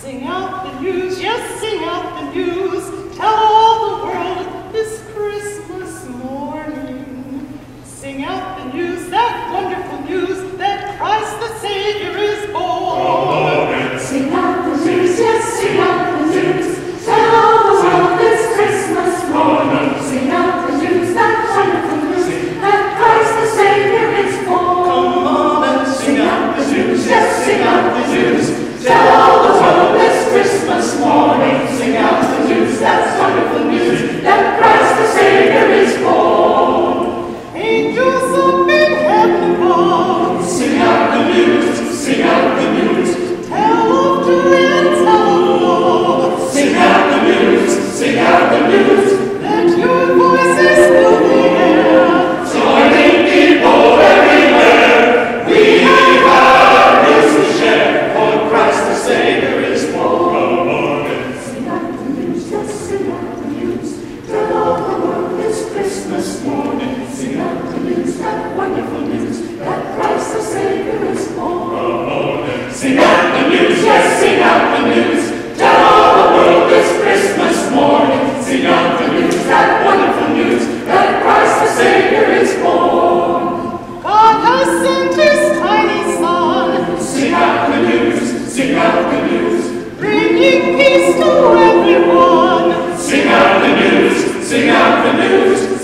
Sing out the news, yes, sing out the news. Tell all the world this Christmas morning. Sing out the news. what wonderful news that Christ the Savior is born. Sing out the news, yes, sing out the news. Tell all the world this Christmas morning. Sing out the news, that wonderful news that Christ the Savior is born. God has sent His tiny Son. Sing out the news, sing out the news, bringing peace to everyone. Sing out the news, sing out the news.